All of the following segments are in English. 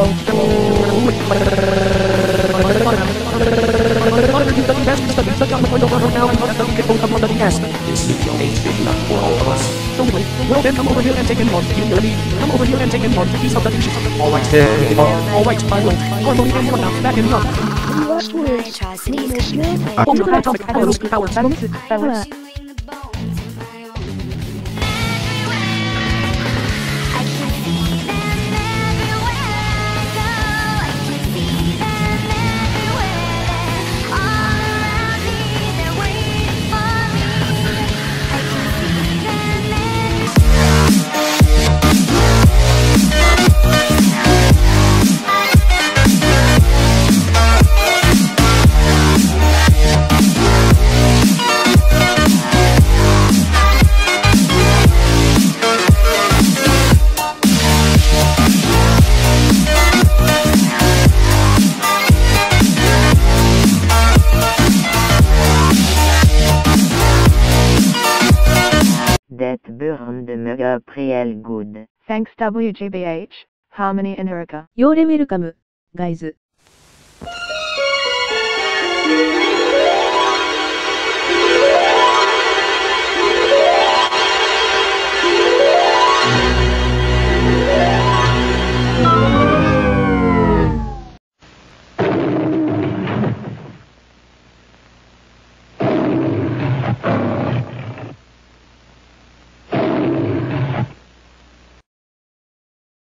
This video ain't big enough for all of us. So anyway, well then come over here and take in more. Give me a lead. Come over here and take in more. Piece of the dishes. Alright. Alright, I will. Harmony and Helen now. Back in up. Last words. Try sneeze. Oh, Det burde mega priel good. Thanks WGBH, Harmony and Erica. ヨーレウェルカム、ガイズ。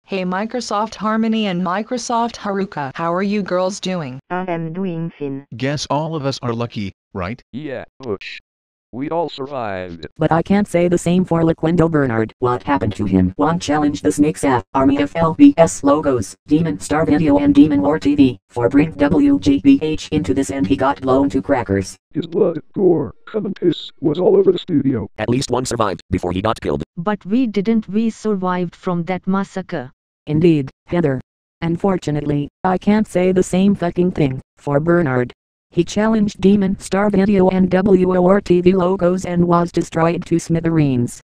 Hey Microsoft Harmony and Microsoft Haruka. How are you girls doing? I am doing fine. Guess all of us are lucky, right? Yeah, Bush. We all survived. But I can't say the same for Loquendo Bernard. What happened to him? One challenge the Snakes F, Army of LBS logos, Demon Star Video and Demon War TV, for bring WGBH into this and he got blown to crackers. His blood, gore, and piss was all over the studio. At least one survived before he got killed. But we didn't we survived from that massacre. Indeed, Heather. Unfortunately, I can't say the same fucking thing, for Bernard. He challenged Demon Star Video and WOR TV logos and was destroyed to smithereens.